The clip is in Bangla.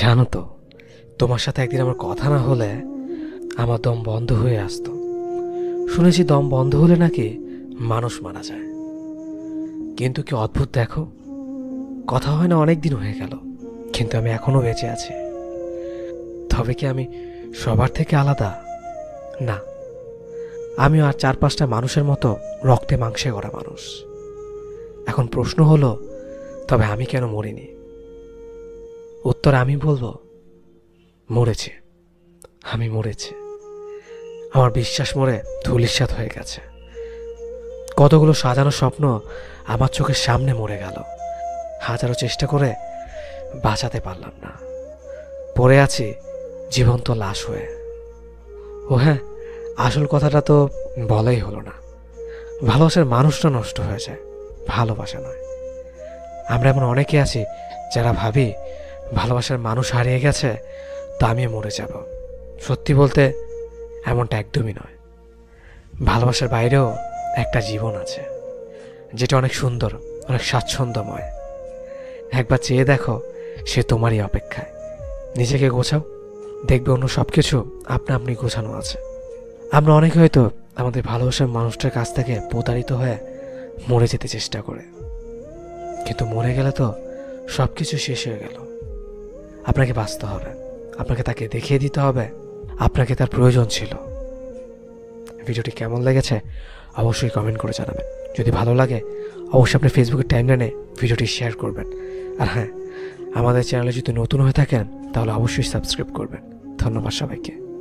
জানো তো, তোমার সাথে একদিন আমার কথা না হলে আমার দম বন্ধ হয়ে আসতো। শুনেছি দম বন্ধ হলে নাকি মানুষ মারা যায়। কিন্তু কি অদ্ভুত দেখো, কথা হয় না অনেক দিন হয়ে গেল, কিন্তু আমি এখনও বেঁচে আছি। তবে কি আমি সবার থেকে আলাদা? না আমি আর চার পাঁচটা মানুষের মতো রক্তে মাংসে গড়া মানুষ। এখন প্রশ্ন হলো, তবে আমি কেন মরিনি? উত্তর আমি বলব, মরেছি। আমি মরেছি। আমার বিশ্বাস মরে ধুলিস্বাদ হয়ে গেছে। কতগুলো সাজানো স্বপ্ন আমার চোখের সামনে মরে গেল। হাজারো চেষ্টা করে বাঁচাতে পারলাম না। পড়ে আছি জীবন্ত লাশ হয়ে। ও হ্যাঁ আসল কথাটা তো বলাই হলো না। ভালোবাসার মানুষটা নষ্ট হয়ে যায়, ভালোবাসা নয়। আমরা এমন অনেকে আছি যারা ভাবি ভালোবাসার মানুষ হারিয়ে গেছে, তো আমিও মরে যাব। সত্যি বলতে, এমনটা একদমই নয়। ভালোবাসার বাইরেও একটা জীবন আছে, যেটা অনেক সুন্দর, অনেক স্বাচ্ছন্দ্যময়। একবার চেয়ে দেখো, সে তোমারই অপেক্ষায়। নিজেকে গোছাও, দেখবে অন্য সব কিছু আপনা আপনি গোছানো আছে। আমরা অনেকে হয়তো আমাদের ভালোবাসার মানুষটার কাছ থেকে প্রতারিত হয়ে মরে যেতে চেষ্টা করে। কিন্তু মরে গেলে তো সব কিছু শেষ হয়ে গেল। আপনাকে বাঁচতে হবে। আপনাকে তাকে দেখিয়ে দিতে হবে। আপনাকে তার প্রয়োজন ছিল। ভিডিওটি কেমন লেগেছে অবশ্যই কমেন্ট করে জানাবেন। যদি ভালো লাগে, অবশ্যই আপনি ফেসবুকের টাইমলাইনে ভিডিওটি শেয়ার করবেন। আর হ্যাঁ আমাদের চ্যানেলে যদি নতুন হয়ে থাকেন, তাহলে অবশ্যই সাবস্ক্রাইব করবেন। ধন্যবাদ সবাইকে।